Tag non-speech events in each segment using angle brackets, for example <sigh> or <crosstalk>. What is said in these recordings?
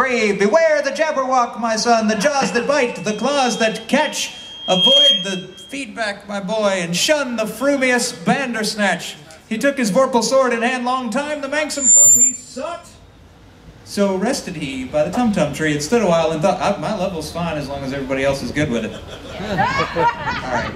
grave. Beware the Jabberwock, my son, the jaws that bite, the claws that catch. Avoid the feedback, my boy, and shun the frumious Bandersnatch. He took his vorpal sword in hand long time, the manxome he sought. So rested he by the tum-tum tree and stood a while and thought, ah, my level's fine as long as everybody else is good with it. <laughs> All right.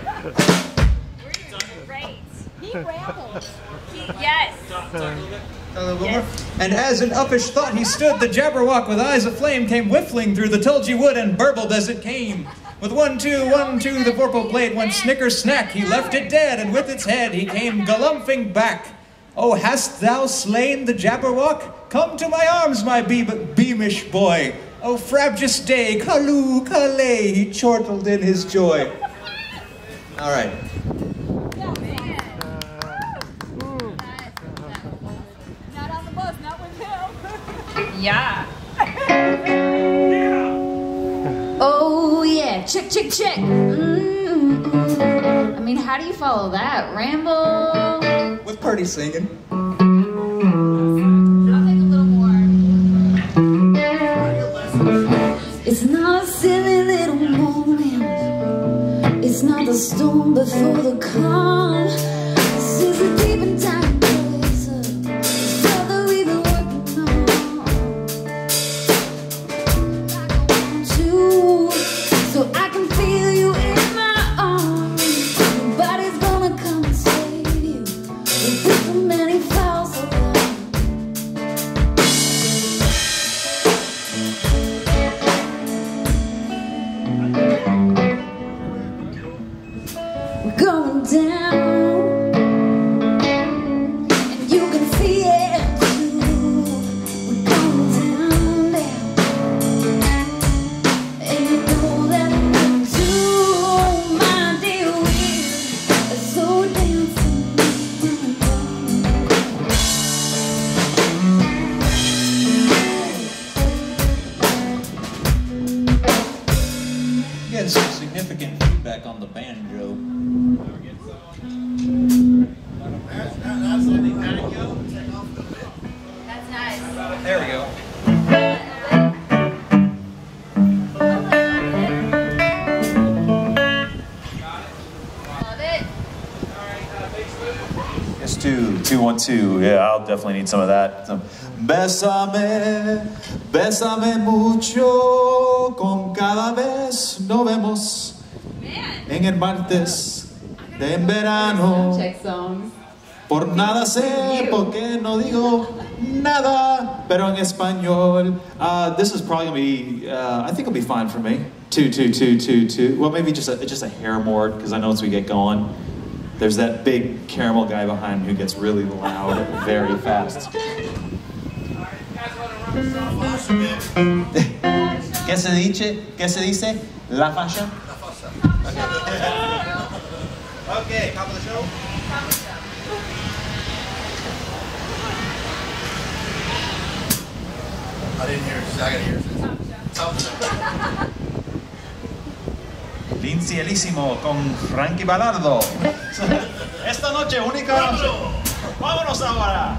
Great. He rambled. He, yes. And as in uffish thought he stood, the Jabberwock with eyes of flame came whiffling through the tulgey wood and burbled as it came. With one, two, one, two, the vorpal blade went snicker snack. He left it dead, and with its head he came galumphing back. Oh, hast thou slain the Jabberwock? Come to my arms, my be beamish boy. Oh, frabjous day, Callooh, Callay, he chortled in his joy. All right. Him. <laughs> Yeah. Oh yeah, check, check, check. Mm-mm. I mean, how do you follow that? Ramble. With Purdy singing. I'll take a little more. It's not a silly little moment. It's not the storm before the calm. Some significant feedback on the banjo. Yes, two, two, one, two. Yeah, I'll definitely need some of that. Some, Bésame, bésame mucho, con cada vez nos vemos en el martes de en verano. Check songs. Por nada sé, porque no digo nada, pero en español. Uh, this is probably gonna be, uh, I think it'll be fine for me. Two, two, two, two, two. Well, maybe just a, just a hair more, because I know once we get going, there's that big caramel guy behind who gets really loud very fast. <laughs> ¿Qué se dice? ¿Qué se dice? La fascia? Okay, top of the show. I didn't hear it. I gotta hear it. Lincielísimo con Frankie Balardo. <laughs> Esta noche única. Vámonos ahora.